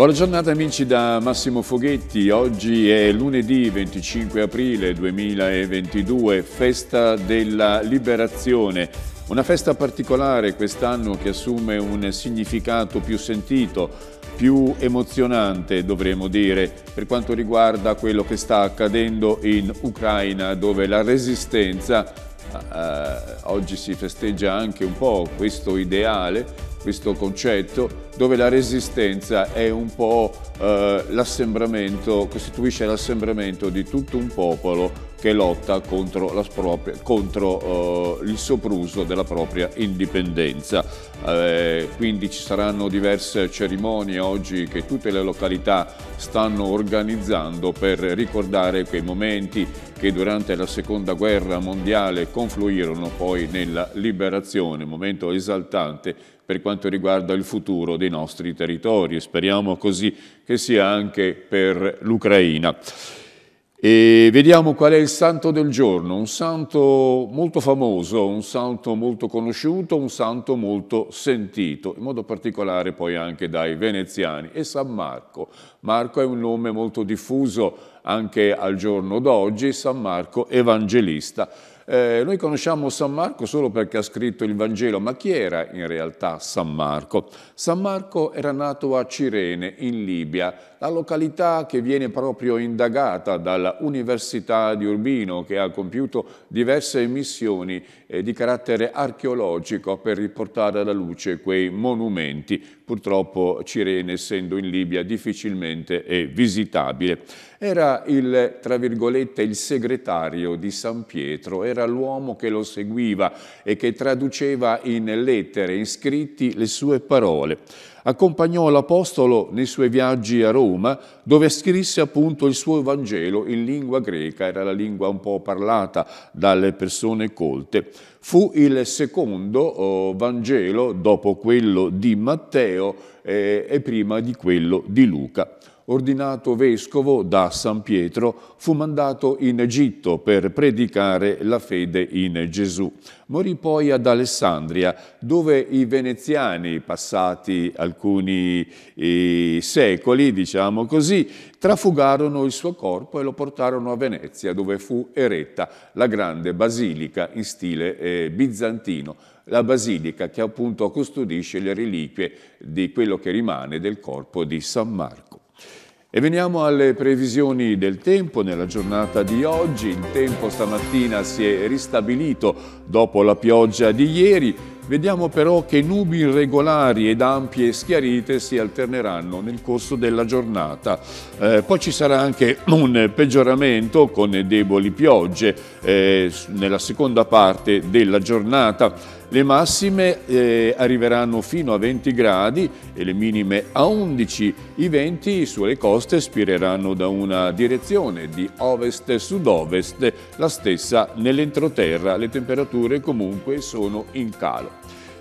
Buona giornata amici da Massimo Foghetti, oggi è lunedì 25 aprile 2022, festa della liberazione, una festa particolare quest'anno che assume un significato più sentito, più emozionante dovremmo dire per quanto riguarda quello che sta accadendo in Ucraina dove la resistenza, eh, oggi si festeggia anche un po' questo ideale, questo concetto dove la resistenza è un po' eh, l'assembramento, costituisce l'assembramento di tutto un popolo che lotta contro, propria, contro uh, il sopruso della propria indipendenza. Eh, quindi ci saranno diverse cerimonie oggi che tutte le località stanno organizzando per ricordare quei momenti che durante la seconda guerra mondiale confluirono poi nella liberazione, momento esaltante per quanto riguarda il futuro dei nostri territori. Speriamo così che sia anche per l'Ucraina. E vediamo qual è il santo del giorno, un santo molto famoso, un santo molto conosciuto, un santo molto sentito, in modo particolare poi anche dai veneziani, è San Marco. Marco è un nome molto diffuso anche al giorno d'oggi, San Marco Evangelista. Eh, noi conosciamo San Marco solo perché ha scritto il Vangelo, ma chi era in realtà San Marco? San Marco era nato a Cirene, in Libia, la località che viene proprio indagata dalla Università di Urbino, che ha compiuto diverse missioni eh, di carattere archeologico per riportare alla luce quei monumenti. Purtroppo Cirene, essendo in Libia, difficilmente è visitabile. Era il, tra virgolette, il segretario di San Pietro, era l'uomo che lo seguiva e che traduceva in lettere, in scritti, le sue parole. Accompagnò l'Apostolo nei suoi viaggi a Roma, dove scrisse appunto il suo Vangelo in lingua greca, era la lingua un po' parlata dalle persone colte. Fu il secondo oh, Vangelo dopo quello di Matteo eh, e prima di quello di Luca ordinato vescovo da San Pietro, fu mandato in Egitto per predicare la fede in Gesù. Morì poi ad Alessandria, dove i veneziani, passati alcuni eh, secoli, diciamo così, trafugarono il suo corpo e lo portarono a Venezia, dove fu eretta la grande basilica in stile eh, bizantino la basilica che appunto custodisce le reliquie di quello che rimane del corpo di San Marco. E veniamo alle previsioni del tempo nella giornata di oggi. Il tempo stamattina si è ristabilito dopo la pioggia di ieri. Vediamo però che nubi irregolari ed ampie schiarite si alterneranno nel corso della giornata. Eh, poi ci sarà anche un peggioramento con deboli piogge eh, nella seconda parte della giornata. Le massime eh, arriveranno fino a 20 gradi e le minime a 11. I venti sulle coste spireranno da una direzione di ovest-sud-ovest, la stessa nell'entroterra. Le temperature comunque sono in calo.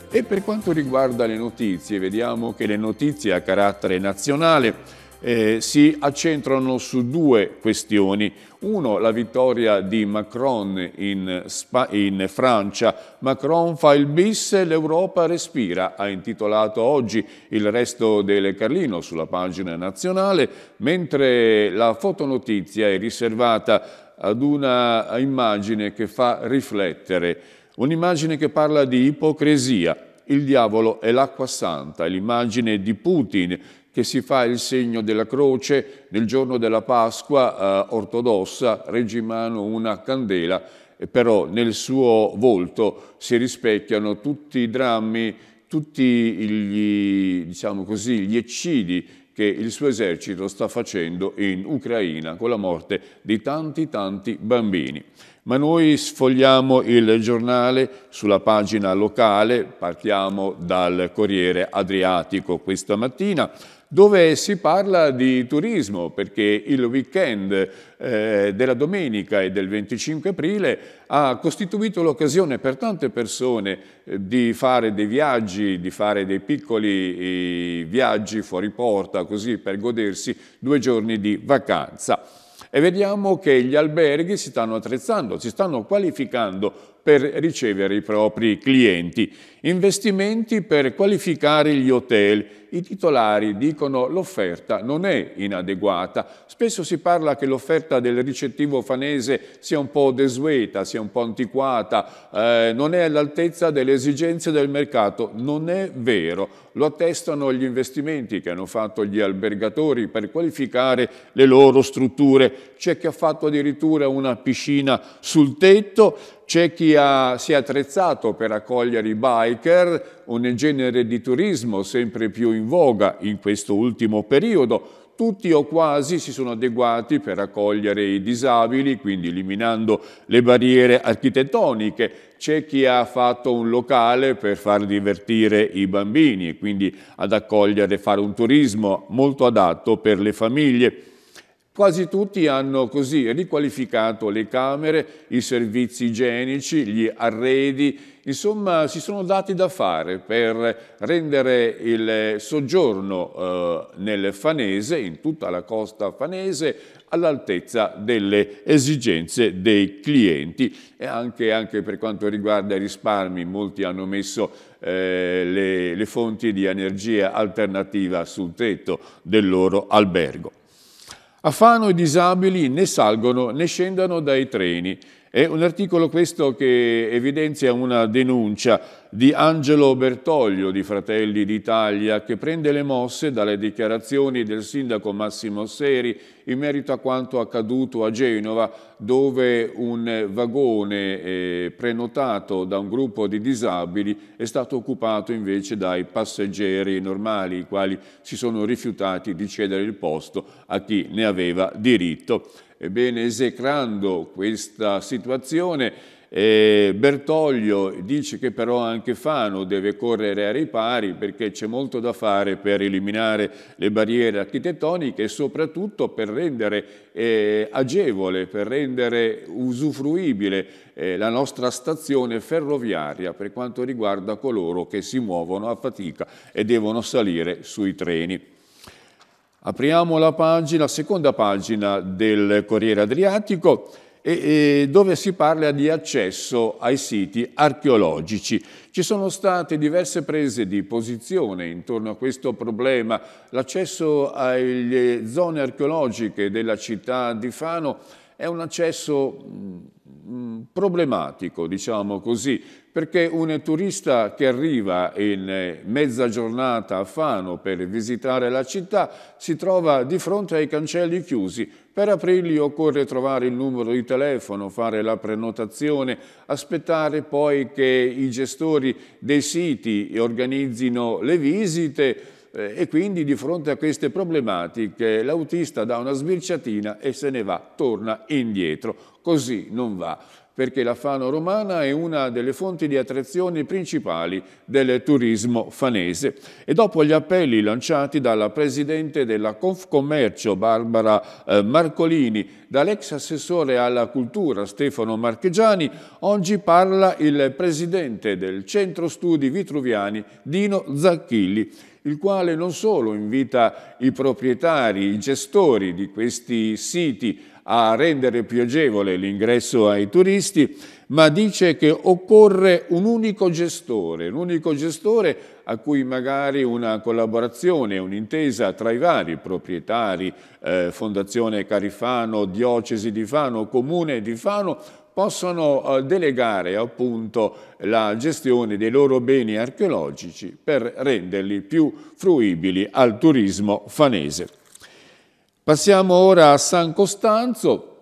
E per quanto riguarda le notizie, vediamo che le notizie a carattere nazionale eh, si accentrano su due questioni. Uno, la vittoria di Macron in, Spa in Francia. Macron fa il bis, l'Europa respira, ha intitolato oggi il resto del Carlino sulla pagina nazionale, mentre la fotonotizia è riservata ad una immagine che fa riflettere, un'immagine che parla di ipocrisia. Il diavolo è l'acqua santa, l'immagine di Putin che si fa il segno della croce nel giorno della Pasqua eh, ortodossa, regge in mano una candela, però nel suo volto si rispecchiano tutti i drammi, tutti gli, diciamo così, gli eccidi che il suo esercito sta facendo in Ucraina con la morte di tanti tanti bambini. Ma noi sfogliamo il giornale sulla pagina locale, partiamo dal Corriere Adriatico questa mattina, dove si parla di turismo, perché il weekend eh, della domenica e del 25 aprile ha costituito l'occasione per tante persone eh, di fare dei viaggi, di fare dei piccoli eh, viaggi fuori porta, così per godersi due giorni di vacanza. E vediamo che gli alberghi si stanno attrezzando, si stanno qualificando per ricevere i propri clienti. Investimenti per qualificare gli hotel. I titolari dicono l'offerta non è inadeguata. Spesso si parla che l'offerta del ricettivo fanese sia un po' desueta, sia un po' antiquata, eh, non è all'altezza delle esigenze del mercato. Non è vero. Lo attestano gli investimenti che hanno fatto gli albergatori per qualificare le loro strutture. C'è chi ha fatto addirittura una piscina sul tetto, c'è chi ha, si è attrezzato per accogliere i biker, un genere di turismo sempre più in voga in questo ultimo periodo. Tutti o quasi si sono adeguati per accogliere i disabili, quindi eliminando le barriere architettoniche. C'è chi ha fatto un locale per far divertire i bambini e quindi ad accogliere, fare un turismo molto adatto per le famiglie. Quasi tutti hanno così riqualificato le camere, i servizi igienici, gli arredi, insomma si sono dati da fare per rendere il soggiorno eh, nel Fanese, in tutta la costa fanese, all'altezza delle esigenze dei clienti e anche, anche, per quanto riguarda i risparmi, molti hanno messo eh, le, le fonti di energia alternativa sul tetto del loro albergo. A Fano i disabili né salgono né scendono dai treni. È un articolo questo che evidenzia una denuncia di Angelo Bertoglio di Fratelli d'Italia che prende le mosse dalle dichiarazioni del sindaco Massimo Seri in merito a quanto accaduto a Genova dove un vagone eh, prenotato da un gruppo di disabili è stato occupato invece dai passeggeri normali i quali si sono rifiutati di cedere il posto a chi ne aveva diritto. Ebbene, esecrando questa situazione e Bertoglio dice che però anche Fano deve correre ai ripari perché c'è molto da fare per eliminare le barriere architettoniche e soprattutto per rendere eh, agevole, per rendere usufruibile eh, la nostra stazione ferroviaria per quanto riguarda coloro che si muovono a fatica e devono salire sui treni. Apriamo la pagina, seconda pagina del Corriere Adriatico e, e dove si parla di accesso ai siti archeologici. Ci sono state diverse prese di posizione intorno a questo problema. L'accesso alle zone archeologiche della città di Fano è un accesso Mm, problematico, diciamo così, perché un turista che arriva in eh, mezza giornata a Fano per visitare la città si trova di fronte ai cancelli chiusi. Per aprirli occorre trovare il numero di telefono, fare la prenotazione, aspettare poi che i gestori dei siti organizzino le visite, eh, e quindi di fronte a queste problematiche l'autista dà una sbirciatina e se ne va, torna indietro. Così non va perché la Fano romana è una delle fonti di attrazione principali del turismo fanese. E dopo gli appelli lanciati dalla Presidente della Confcommercio Barbara eh, Marcolini, dall'ex assessore alla cultura Stefano Marchegiani, oggi parla il Presidente del Centro Studi Vitruviani Dino Zacchilli il quale non solo invita i proprietari, i gestori di questi siti a rendere più agevole l'ingresso ai turisti, ma dice che occorre un unico gestore, un unico gestore a cui magari una collaborazione, un'intesa tra i vari proprietari, eh, Fondazione Carifano, Diocesi di Fano, Comune di Fano, possono eh, delegare appunto la gestione dei loro beni archeologici per renderli più fruibili al turismo fanese. Passiamo ora a San Costanzo,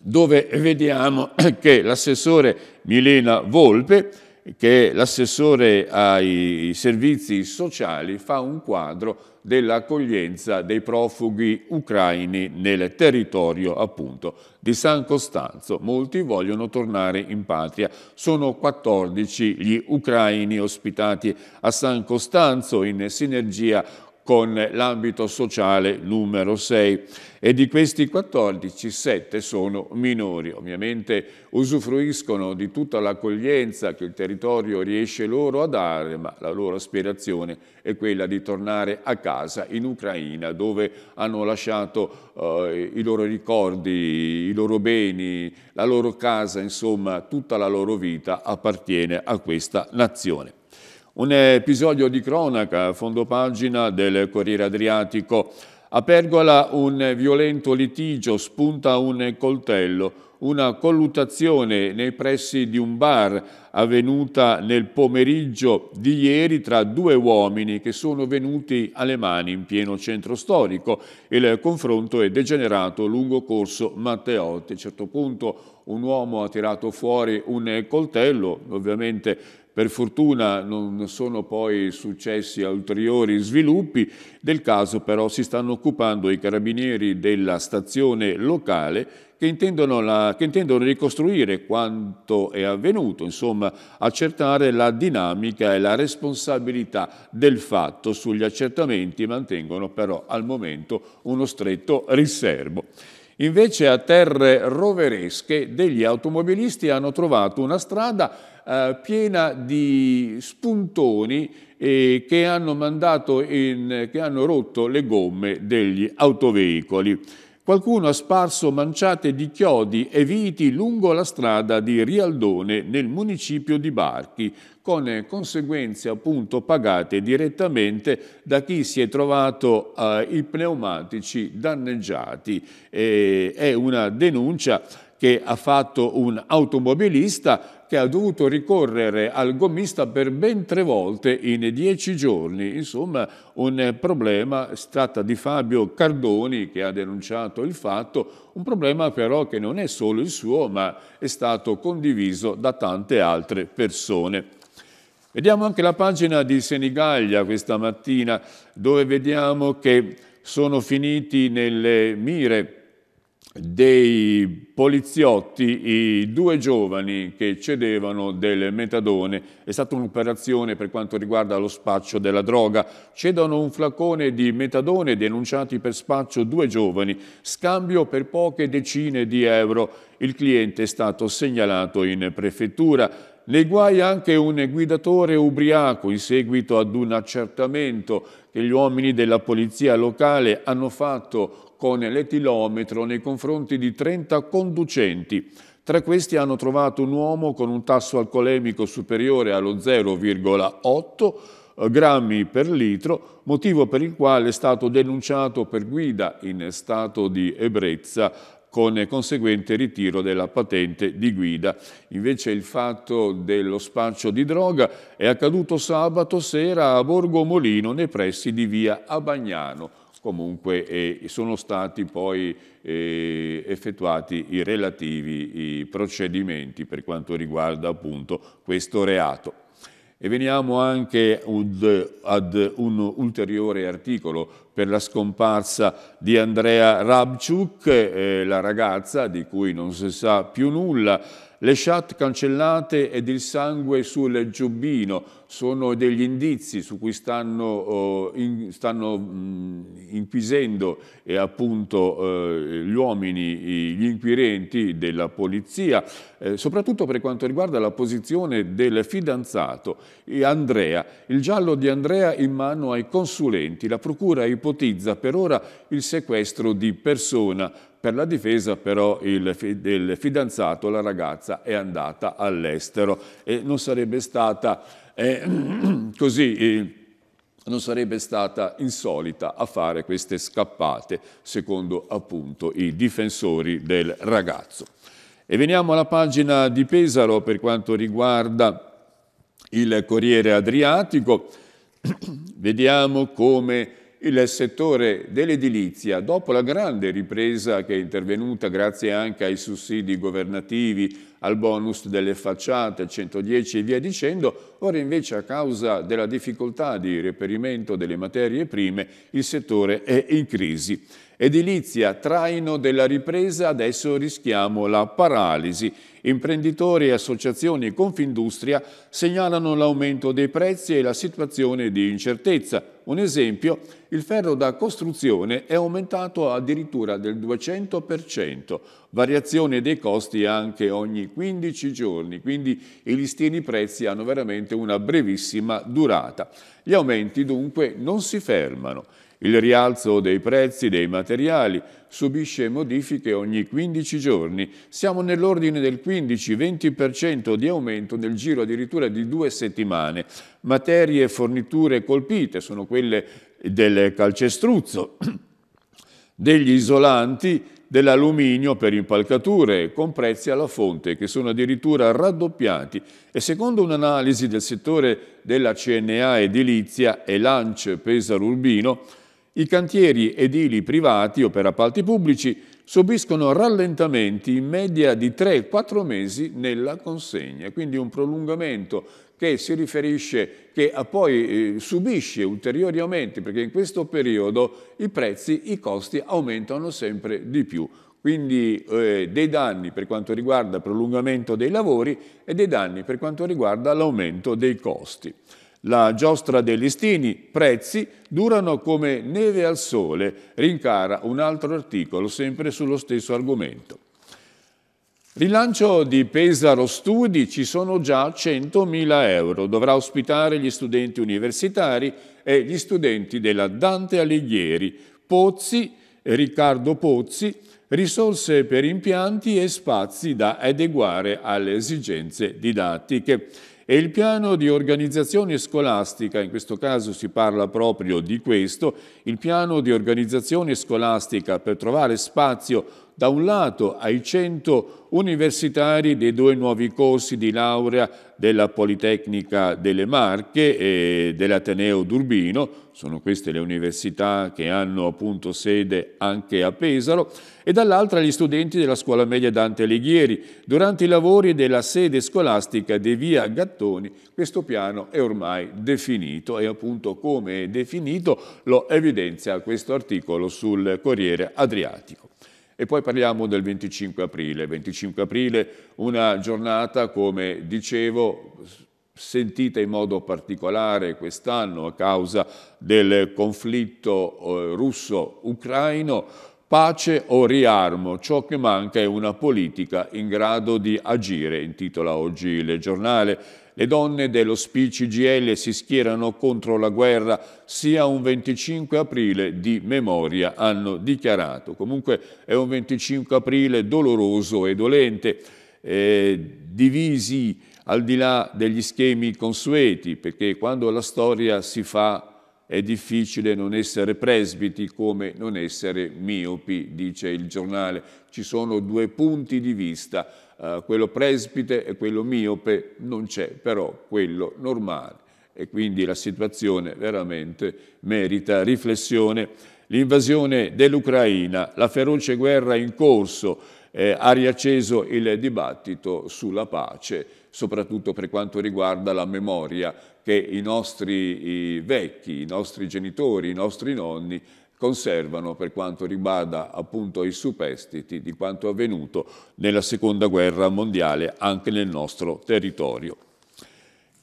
dove vediamo che l'assessore Milena Volpe, che è l'assessore ai servizi sociali, fa un quadro dell'accoglienza dei profughi ucraini nel territorio appunto di San Costanzo. Molti vogliono tornare in patria. Sono 14 gli ucraini ospitati a San Costanzo in sinergia con l'ambito sociale numero 6 e di questi 14, 7 sono minori. Ovviamente usufruiscono di tutta l'accoglienza che il territorio riesce loro a dare, ma la loro aspirazione è quella di tornare a casa in Ucraina dove hanno lasciato eh, i loro ricordi, i loro beni, la loro casa, insomma tutta la loro vita appartiene a questa nazione. Un episodio di cronaca, fondo pagina del Corriere Adriatico. A Pergola un violento litigio, spunta un coltello, una colluttazione nei pressi di un bar avvenuta nel pomeriggio di ieri tra due uomini che sono venuti alle mani in pieno centro storico. Il confronto è degenerato lungo corso Matteotti. A un certo punto un uomo ha tirato fuori un coltello, ovviamente per fortuna non sono poi successi ulteriori sviluppi, del caso però si stanno occupando i carabinieri della stazione locale che intendono, la, che intendono, ricostruire quanto è avvenuto, insomma accertare la dinamica e la responsabilità del fatto. Sugli accertamenti mantengono però al momento uno stretto riservo. Invece a terre roveresche degli automobilisti hanno trovato una strada eh, piena di spuntoni eh, che, hanno in, che hanno rotto le gomme degli autoveicoli. Qualcuno ha sparso manciate di chiodi e viti lungo la strada di Rialdone nel municipio di Barchi, con conseguenze appunto pagate direttamente da chi si è trovato eh, i pneumatici danneggiati. Eh, è una denuncia che ha fatto un automobilista che ha dovuto ricorrere al gommista per ben tre volte in dieci giorni. Insomma, un problema, si tratta di Fabio Cardoni che ha denunciato il fatto, un problema però che non è solo il suo, ma è stato condiviso da tante altre persone. Vediamo anche la pagina di Senigallia questa mattina, dove vediamo che sono finiti nelle mire dei poliziotti, i due giovani che cedevano del metadone. È stata un'operazione per quanto riguarda lo spaccio della droga. Cedono un flacone di metadone denunciati per spaccio due giovani, scambio per poche decine di euro. Il cliente è stato segnalato in prefettura. Nei guai anche un guidatore ubriaco in seguito ad un accertamento che gli uomini della polizia locale hanno fatto con l'etilometro nei confronti di 30 conducenti. Tra questi hanno trovato un uomo con un tasso alcolemico superiore allo 0,8 eh, grammi per litro, motivo per il quale è stato denunciato per guida in stato di ebbrezza con conseguente ritiro della patente di guida. Invece il fatto dello spaccio di droga è accaduto sabato sera a Borgo Molino nei pressi di via Abagnano comunque eh, sono stati poi eh, effettuati i relativi i procedimenti per quanto riguarda appunto questo reato. E veniamo anche ad, ad un ulteriore articolo per la scomparsa di Andrea Rabciuk, eh, la ragazza di cui non si sa più nulla, le chat cancellate ed il sangue sul giubbino sono degli indizi su cui stanno, oh, in, stanno mh, inquisendo eh, appunto eh, gli uomini, gli inquirenti della polizia, eh, soprattutto per quanto riguarda la posizione del fidanzato Andrea. Il giallo di Andrea in mano ai consulenti. La procura ipotizza per ora il sequestro di persona per la difesa però il, del fidanzato, la ragazza, è andata all'estero e non sarebbe stata eh, così... Eh, non sarebbe stata insolita a fare queste scappate, secondo appunto i difensori del ragazzo. E veniamo alla pagina di Pesaro per quanto riguarda il Corriere Adriatico. Vediamo come il settore dell'edilizia, dopo la grande ripresa che è intervenuta grazie anche ai sussidi governativi, al bonus delle facciate, al 110 e via dicendo, ora invece a causa della difficoltà di reperimento delle materie prime il settore è in crisi. Edilizia, traino della ripresa, adesso rischiamo la paralisi. Imprenditori e associazioni Confindustria segnalano l'aumento dei prezzi e la situazione di incertezza. Un esempio, il ferro da costruzione è aumentato addirittura del 200%, variazione dei costi anche ogni 15 giorni, quindi i listini prezzi hanno veramente una brevissima durata. Gli aumenti dunque non si fermano. Il rialzo dei prezzi dei materiali subisce modifiche ogni 15 giorni. Siamo nell'ordine del 15-20% di aumento nel giro addirittura di due settimane. Materie e forniture colpite sono quelle del calcestruzzo, degli isolanti, dell'alluminio per impalcature con prezzi alla fonte che sono addirittura raddoppiati e secondo un'analisi del settore della CNA edilizia e Lance Pesaro Urbino i cantieri edili privati o per appalti pubblici subiscono rallentamenti in media di 3-4 mesi nella consegna, quindi un prolungamento che si riferisce, che poi eh, subisce ulteriori aumenti, perché in questo periodo i prezzi, i costi aumentano sempre di più. Quindi eh, dei danni per quanto riguarda il prolungamento dei lavori e dei danni per quanto riguarda l'aumento dei costi. La giostra dei listini, prezzi, durano come neve al sole, rincara un altro articolo sempre sullo stesso argomento. Rilancio di Pesaro Studi, ci sono già 100.000 euro, dovrà ospitare gli studenti universitari e gli studenti della Dante Alighieri, Pozzi, Riccardo Pozzi, risorse per impianti e spazi da adeguare alle esigenze didattiche. E il piano di organizzazione scolastica, in questo caso si parla proprio di questo, il piano di organizzazione scolastica per trovare spazio da un lato ai 100 universitari dei due nuovi corsi di laurea della Politecnica delle Marche e dell'Ateneo d'Urbino, sono queste le università che hanno appunto sede anche a Pesaro, e dall'altra gli studenti della Scuola Media Dante Alighieri. Durante i lavori della sede scolastica di Via Gattoni questo piano è ormai definito e appunto come è definito lo evidenzia questo articolo sul Corriere Adriatico. E poi parliamo del 25 aprile. 25 aprile, una giornata, come dicevo, sentita in modo particolare quest'anno a causa del conflitto eh, russo-ucraino, pace o riarmo, ciò che manca è una politica in grado di agire, intitola oggi il giornale. Le donne dello SPI si schierano contro la guerra sia un 25 aprile di memoria, hanno dichiarato. Comunque è un 25 aprile doloroso e dolente, eh, divisi al di là degli schemi consueti, perché quando la storia si fa è difficile non essere presbiti come non essere miopi, dice il giornale. Ci sono due punti di vista, uh, quello presbite e quello miope, non c'è però quello normale e quindi la situazione veramente merita riflessione. L'invasione dell'Ucraina, la feroce guerra in corso eh, ha riacceso il dibattito sulla pace, soprattutto per quanto riguarda la memoria che i nostri i vecchi, i nostri genitori, i nostri nonni conservano per quanto riguarda appunto i superstiti di quanto avvenuto nella seconda guerra mondiale anche nel nostro territorio.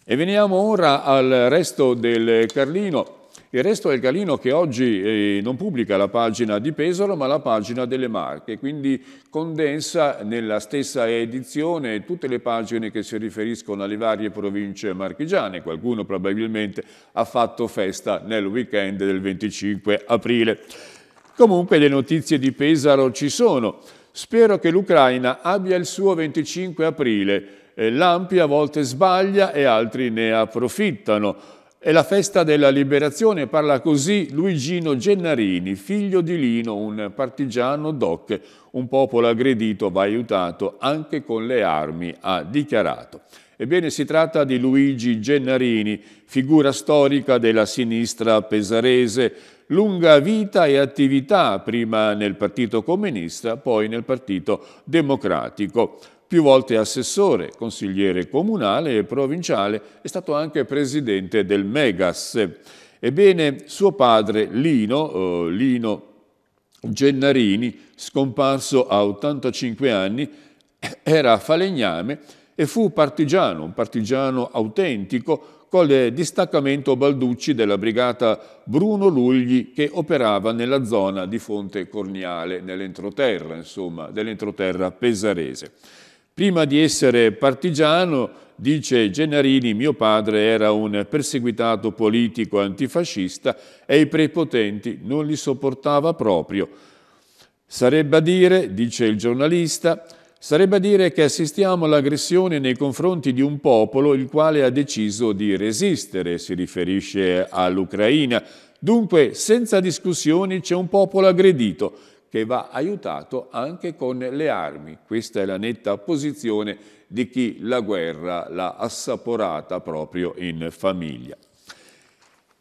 E veniamo ora al resto del Carlino. Il resto del Galino che oggi eh, non pubblica la pagina di Pesaro ma la pagina delle Marche, quindi condensa nella stessa edizione tutte le pagine che si riferiscono alle varie province marchigiane. Qualcuno probabilmente ha fatto festa nel weekend del 25 aprile. Comunque le notizie di Pesaro ci sono. Spero che l'Ucraina abbia il suo 25 aprile. Eh, L'Ampi a volte sbaglia e altri ne approfittano. È la festa della liberazione, parla così Luigino Gennarini, figlio di Lino, un partigiano doc. Un popolo aggredito va aiutato anche con le armi, ha dichiarato. Ebbene, si tratta di Luigi Gennarini, figura storica della sinistra pesarese, lunga vita e attività, prima nel Partito Comunista, poi nel Partito Democratico più volte assessore, consigliere comunale e provinciale, è stato anche presidente del Megas. Ebbene, suo padre Lino, eh, Lino Gennarini, scomparso a 85 anni, era falegname e fu partigiano, un partigiano autentico, con il distaccamento Balducci della brigata Bruno Lugli che operava nella zona di Fonte Corniale, nell'entroterra, insomma, dell'entroterra pesarese. Prima di essere partigiano, dice Gennarini, mio padre era un perseguitato politico antifascista e i prepotenti non li sopportava proprio. Sarebbe a dire, dice il giornalista, Sarebbe a dire che assistiamo all'aggressione nei confronti di un popolo il quale ha deciso di resistere, si riferisce all'Ucraina. Dunque, senza discussioni, c'è un popolo aggredito che va aiutato anche con le armi. Questa è la netta posizione di chi la guerra l'ha assaporata proprio in famiglia.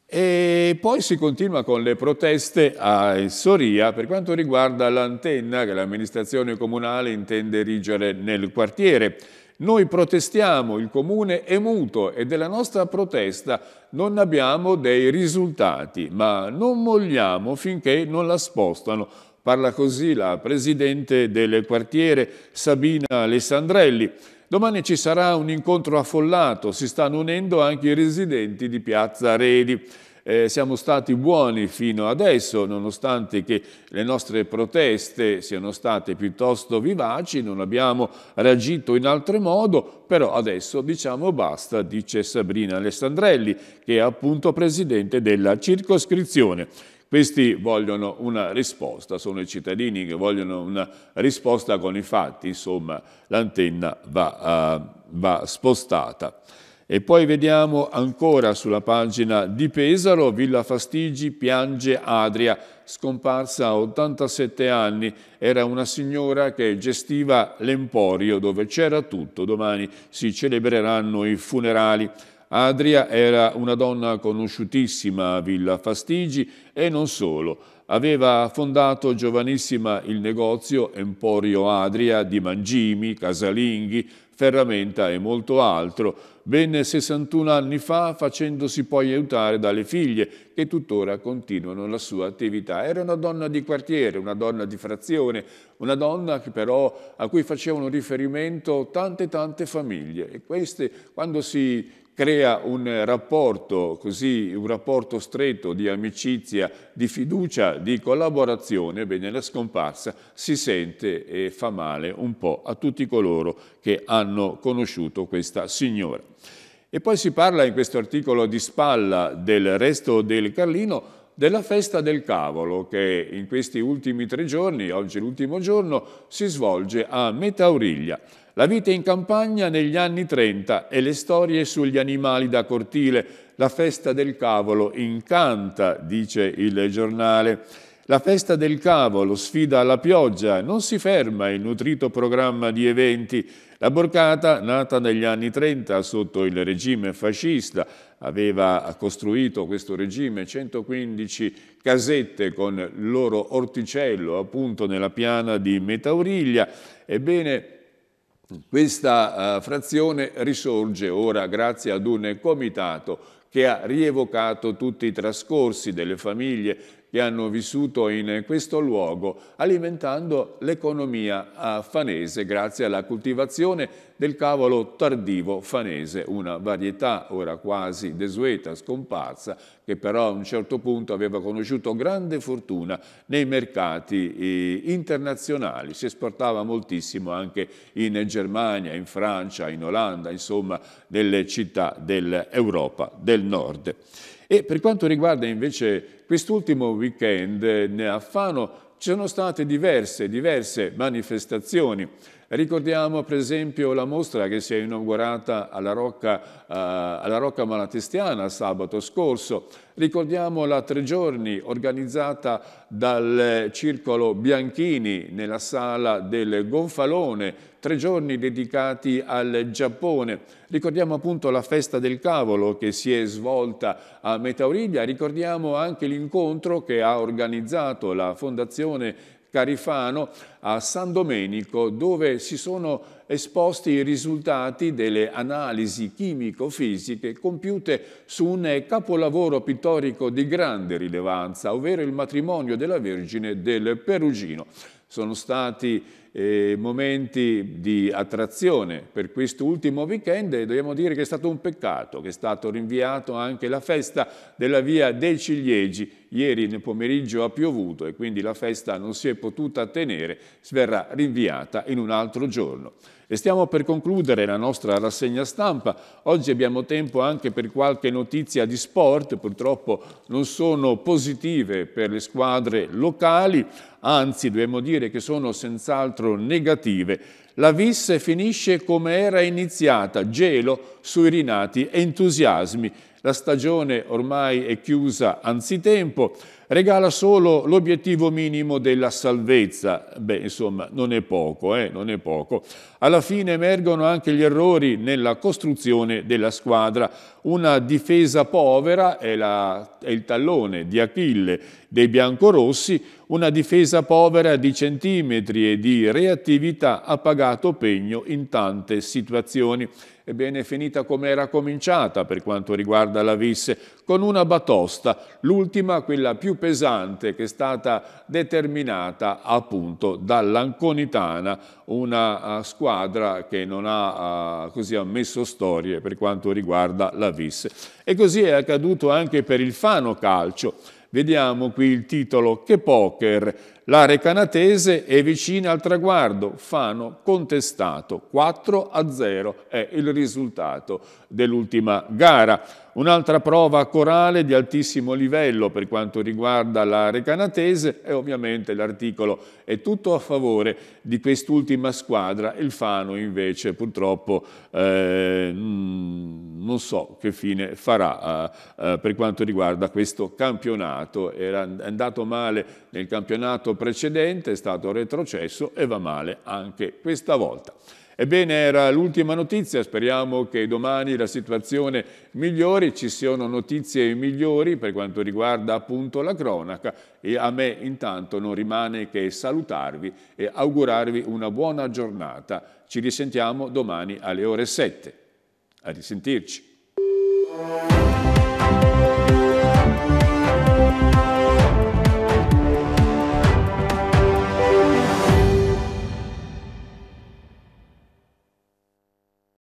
E poi si continua con le proteste a Soria per quanto riguarda l'antenna che l'amministrazione comunale intende erigere nel quartiere. Noi protestiamo, il comune è muto e della nostra protesta non abbiamo dei risultati, ma non molliamo finché non la spostano. Parla così la presidente del quartiere Sabina Alessandrelli. Domani ci sarà un incontro affollato, si stanno unendo anche i residenti di Piazza Redi. Eh, siamo stati buoni fino adesso, nonostante che le nostre proteste siano state piuttosto vivaci, non abbiamo reagito in altro modo, però adesso diciamo basta, dice Sabrina Alessandrelli, che è appunto presidente della circoscrizione. Questi vogliono una risposta, sono i cittadini che vogliono una risposta con i fatti, insomma l'antenna va, uh, va spostata. E poi vediamo ancora sulla pagina di Pesaro, Villa Fastigi piange Adria, scomparsa a 87 anni, era una signora che gestiva l'emporio dove c'era tutto, domani si celebreranno i funerali. Adria era una donna conosciutissima a Villa Fastigi e non solo. Aveva fondato giovanissima il negozio Emporio Adria di mangimi, casalinghi, ferramenta e molto altro, ben 61 anni fa facendosi poi aiutare dalle figlie che tuttora continuano la sua attività. Era una donna di quartiere, una donna di frazione, una donna però a cui facevano riferimento tante tante famiglie e queste quando si crea un rapporto così, un rapporto stretto di amicizia, di fiducia, di collaborazione, bene, la scomparsa si sente e fa male un po' a tutti coloro che hanno conosciuto questa signora. E poi si parla in questo articolo di spalla del resto del Carlino della festa del cavolo che in questi ultimi tre giorni, oggi l'ultimo giorno, si svolge a Metauriglia. La vita in campagna negli anni 30 e le storie sugli animali da cortile. La festa del cavolo incanta, dice il giornale. La festa del cavolo sfida alla pioggia, non si ferma il nutrito programma di eventi. La borgata, nata negli anni 30 sotto il regime fascista, aveva costruito questo regime 115 casette con il loro orticello appunto nella piana di Metauriglia. Ebbene, questa uh, frazione risorge ora grazie ad un comitato che ha rievocato tutti i trascorsi delle famiglie che hanno vissuto in questo luogo, alimentando l'economia fanese grazie alla coltivazione del cavolo tardivo fanese, una varietà ora quasi desueta, scomparsa, che però a un certo punto aveva conosciuto grande fortuna nei mercati eh, internazionali. Si esportava moltissimo anche in Germania, in Francia, in Olanda, insomma, nelle città dell'Europa del Nord. E per quanto riguarda invece quest'ultimo weekend, a Fano ci sono state diverse, diverse manifestazioni. Ricordiamo per esempio la mostra che si è inaugurata alla Rocca, uh, alla Rocca Malatestiana sabato scorso, ricordiamo la tre giorni organizzata dal Circolo Bianchini nella sala del Gonfalone, tre giorni dedicati al Giappone. Ricordiamo appunto la festa del cavolo che si è svolta a Metauriglia, ricordiamo anche l'incontro che ha organizzato la Fondazione Carifano a San Domenico dove si sono esposti i risultati delle analisi chimico-fisiche compiute su un capolavoro pittorico di grande rilevanza, ovvero il matrimonio della Vergine del Perugino. Sono stati eh, momenti di attrazione per questo ultimo weekend e dobbiamo dire che è stato un peccato che è stato rinviato anche la festa della via dei Ciliegi. Ieri nel pomeriggio ha piovuto e quindi la festa non si è potuta tenere, verrà rinviata in un altro giorno. E stiamo per concludere la nostra rassegna stampa. Oggi abbiamo tempo anche per qualche notizia di sport, purtroppo non sono positive per le squadre locali, anzi dobbiamo dire che sono senz'altro negative. La vis finisce come era iniziata, gelo sui rinati entusiasmi. La stagione ormai è chiusa anzitempo, regala solo l'obiettivo minimo della salvezza. Beh, insomma, non è poco, eh? non è poco. Alla fine emergono anche gli errori nella costruzione della squadra. Una difesa povera è, la, è il tallone di Achille dei biancorossi, una difesa povera di centimetri e di reattività ha pagato pegno in tante situazioni. Ebbene, è finita come era cominciata per quanto riguarda la Visse, con una batosta, l'ultima, quella più pesante, che è stata determinata appunto dall'Anconitana, una squadra che non ha così ammesso storie per quanto riguarda la Visse. E così è accaduto anche per il Fano Calcio. Vediamo qui il titolo Che poker, L'area canatese è vicina al traguardo, Fano contestato, 4 a 0 è il risultato dell'ultima gara. Un'altra prova corale di altissimo livello per quanto riguarda l'area canatese e ovviamente l'articolo è tutto a favore di quest'ultima squadra, il Fano invece purtroppo eh, non so che fine farà eh, eh, per quanto riguarda questo campionato. Era andato male nel campionato mandato precedente, è stato retrocesso e va male anche questa volta. Ebbene, era l'ultima notizia, speriamo che domani la situazione migliori, ci siano notizie migliori per quanto riguarda appunto la cronaca e a me intanto non rimane che salutarvi e augurarvi una buona giornata. Ci risentiamo domani alle ore 7. A risentirci.